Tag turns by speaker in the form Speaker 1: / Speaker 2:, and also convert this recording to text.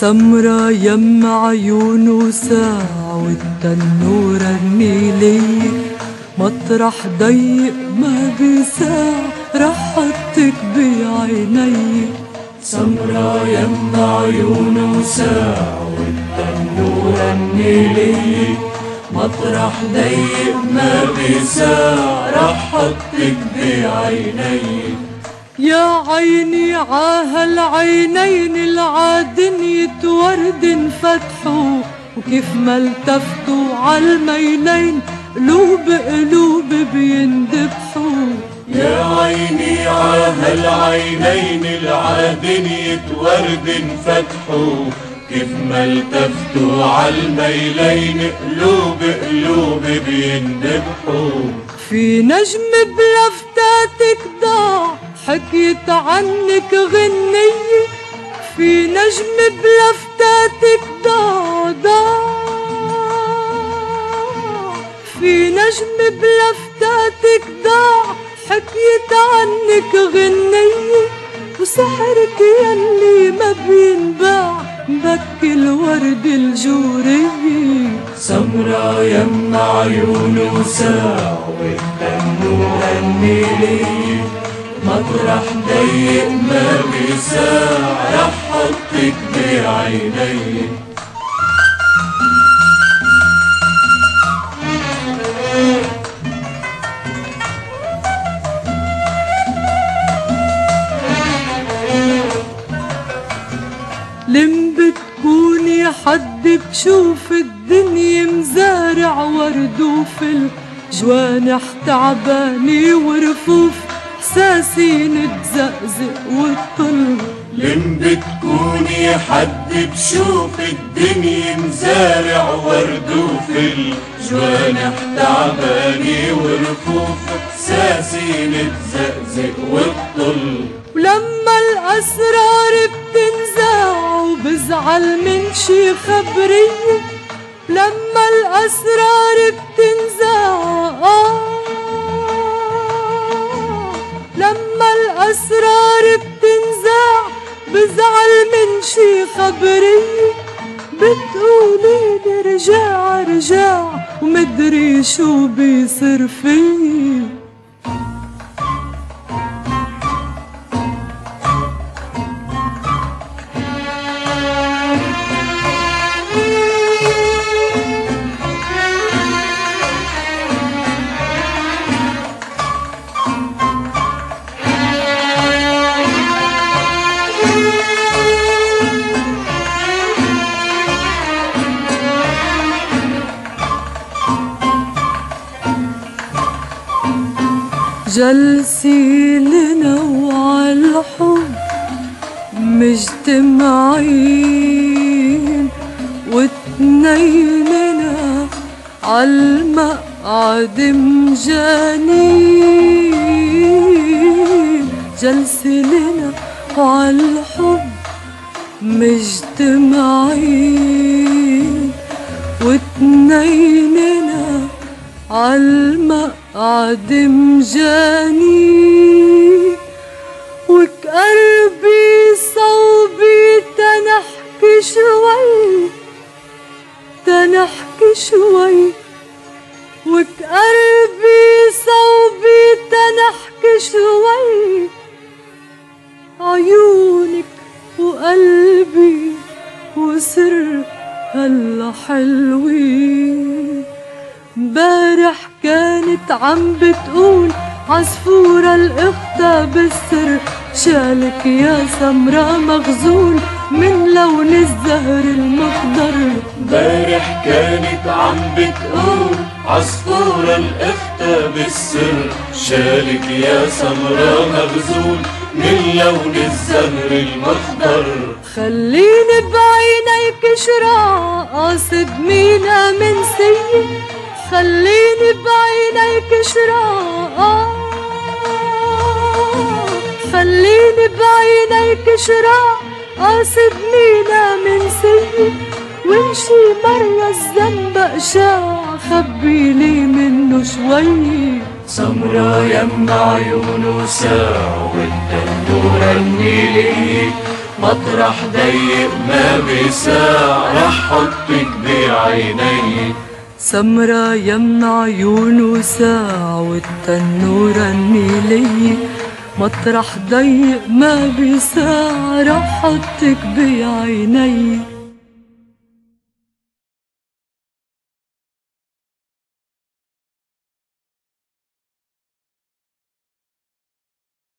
Speaker 1: سمرة يم عيونه ساعة والتنورة النيلية مطرح ضيق ما بيساع رح حطك بعيني.
Speaker 2: سمرة يم عيونه ساعة والتنورة النيلية مطرح ضيق ما بيساع رح حطك بعيني.
Speaker 1: يا عيني عاهالعينين العادنية ورد فتحوا وكيف ما التفتوا عالميلين قلوب قلوب بيندبحوا
Speaker 2: يا عيني عاهالعينين العادنية ورد فتحوا كيف ما التفتوا عالميلين قلوب قلوب بيندبحوا
Speaker 1: في نجم بلفتاتك ضاع حكيت عنك غنية في نجم بلفتاتك ضاع في نجم بلفتاتك ضاع حكيت عنك غنية وسحرك يلي ما بينباع بكي الورد الجورية
Speaker 2: سمرة يم عيونه ساعة والتنورة النيلية مطرح ضيق ما بيساع رح حطك بعيني.
Speaker 1: لم بتكوني حد بشوف الدنيا مزارع ورد وفل جوانح تعباني ورفوف إحساسي نتزقزق وتطل
Speaker 2: لم بتكوني حد بشوف الدنيا مزارع ورد وفل. جوانح تعباني ورفوف إحساسي نتزقزق وتطل
Speaker 1: ولما الأسرار بتنزع وبزعل من شي خبرية لما الأسرار بتنزع آه. الأسرار بتنزع بزعل من شي خبرية بتقولي لي رجع رجع ومدري شو بيصير فيي جلسي لنوع الحب مجتمعين واتنيننا عالمقعد مجانين. جلسي لنا وعالحب مجتمعين واتنيننا عالمقعد مجاني وكقربي صوبي تنحكي شوي تنحكي شوي وكقربي صوبي تنحكي شوي عيونك وقلبي وسر هلا حلوين امبارح كانت عم بتقول عصفورة الأختة بالسر شالك يا سمرة مغزول من لون الزهر المخضر.
Speaker 2: امبارح كانت عم بتقول عصفورة الأختة بالسر شالك يا سمرة مغزول من لون الزهر المخضر.
Speaker 1: خليني بعينيك شراع قاصد مينا من سيء خليني بعينيك شراع خليني بعينيك شراع قاصد مينا من سيء وان شي مرة الذنب أشاع خبيلي منه شوي.
Speaker 2: سمرة يم عيونه ساعة والتنورة النيلية مطرح ضيق ما بيساع. رح حطك بعيني.
Speaker 1: سمرة يمنا عيونه ساعة والتنورة النيلية مطرح ضيق ما بيساع رح حطك بعيني.